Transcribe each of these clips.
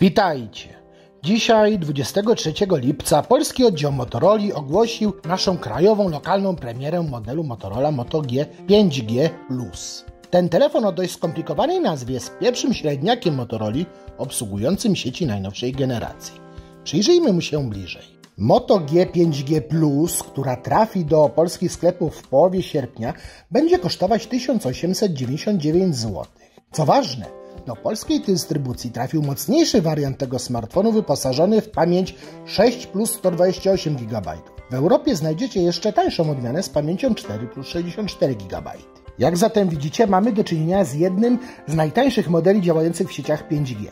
Witajcie! Dzisiaj, 23 lipca, polski oddział Motorola ogłosił naszą krajową, lokalną premierę modelu Motorola Moto G 5G Plus. Ten telefon o dość skomplikowanej nazwie jest pierwszym średniakiem Motorola obsługującym sieci najnowszej generacji. Przyjrzyjmy mu się bliżej. Moto G 5G Plus, która trafi do polskich sklepów w połowie sierpnia, będzie kosztować 1899 zł. Co ważne, do polskiej dystrybucji trafił mocniejszy wariant tego smartfonu wyposażony w pamięć 6 plus 128 GB. W Europie znajdziecie jeszcze tańszą odmianę z pamięcią 4 plus 64 GB. Jak zatem widzicie, mamy do czynienia z jednym z najtańszych modeli działających w sieciach 5G.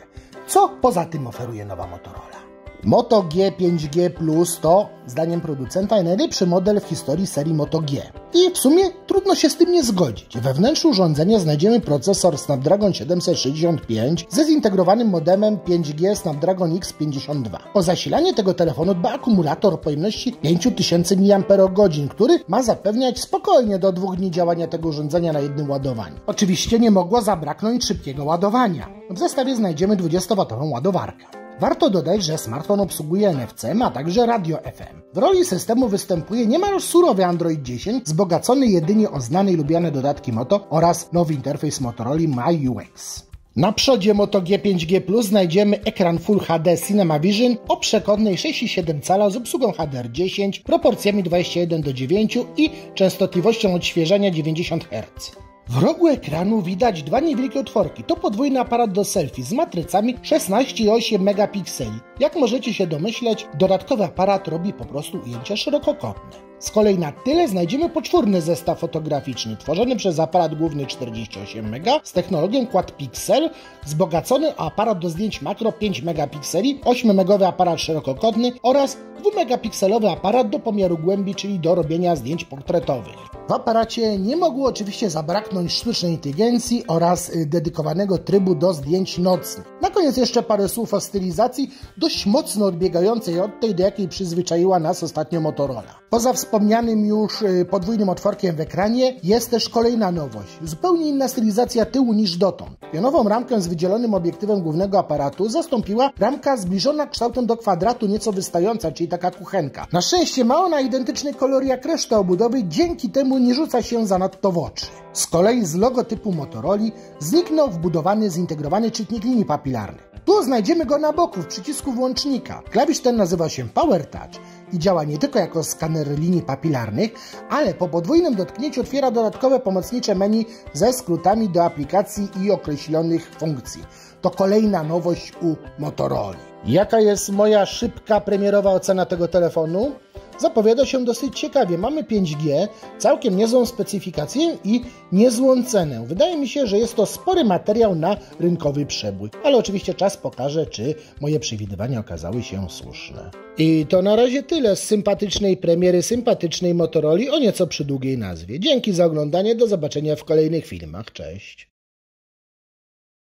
Co poza tym oferuje nowa Motorola? Moto G 5G Plus to, zdaniem producenta, najlepszy model w historii serii Moto G. I w sumie trudno się z tym nie zgodzić. We wnętrzu urządzenia znajdziemy procesor Snapdragon 765 ze zintegrowanym modemem 5G Snapdragon X52. O zasilanie tego telefonu dba akumulator pojemności 5000 mAh, który ma zapewniać spokojnie do dwóch dni działania tego urządzenia na jednym ładowaniu. Oczywiście nie mogło zabraknąć szybkiego ładowania. W zestawie znajdziemy 20W ładowarkę. Warto dodać, że smartfon obsługuje NFC, a także radio FM. W roli systemu występuje niemal surowy Android 10, wzbogacony jedynie o znane i lubiane dodatki Moto oraz nowy interfejs Motorola MyUX. Na przodzie Moto G5G Plus znajdziemy ekran Full HD Cinema Vision o przekodnej 6,7 cala z obsługą HDR10, proporcjami 21 do 9 i częstotliwością odświeżania 90 Hz. W rogu ekranu widać dwa niewielkie otworki. To podwójny aparat do selfie z matrycami 16,8 megapikseli. Jak możecie się domyśleć, dodatkowy aparat robi po prostu ujęcia szerokokątne. Z kolei na tyle znajdziemy poczwórny zestaw fotograficzny, tworzony przez aparat główny 48 MB z technologią Quad Pixel, wzbogacony o aparat do zdjęć makro 5 megapikseli, 8-megowy aparat szerokokątny oraz 2-megapikselowy aparat do pomiaru głębi, czyli do robienia zdjęć portretowych. W aparacie nie mogło oczywiście zabraknąć sztucznej inteligencji oraz y, dedykowanego trybu do zdjęć nocnych. Na koniec jeszcze parę słów o stylizacji, dość mocno odbiegającej od tej, do jakiej przyzwyczaiła nas ostatnio Motorola. Poza wspomnianym już y, podwójnym otworkiem w ekranie jest też kolejna nowość. Zupełnie inna stylizacja tyłu niż dotąd. Pionową ramkę z wydzielonym obiektywem głównego aparatu zastąpiła ramka zbliżona kształtem do kwadratu, nieco wystająca, czyli taka kuchenka. Na szczęście ma ona identyczny kolor jak reszta obudowy, dzięki temu nie rzuca się zanadto w oczy. Z kolei z logotypu Motorola zniknął wbudowany zintegrowany czytnik linii papilarnych. Tu znajdziemy go na boku w przycisku włącznika. Klawisz ten nazywa się Power Touch i działa nie tylko jako skaner linii papilarnych, ale po podwójnym dotknięciu otwiera dodatkowe pomocnicze menu ze skrótami do aplikacji i określonych funkcji. To kolejna nowość u Motorola. Jaka jest moja szybka premierowa ocena tego telefonu? Zapowiada się dosyć ciekawie. Mamy 5G, całkiem niezłą specyfikację i niezłą cenę. Wydaje mi się, że jest to spory materiał na rynkowy przebój. Ale oczywiście czas pokaże, czy moje przewidywania okazały się słuszne. I to na razie tyle z sympatycznej premiery sympatycznej Motorola o nieco przydługiej nazwie. Dzięki za oglądanie, do zobaczenia w kolejnych filmach. Cześć!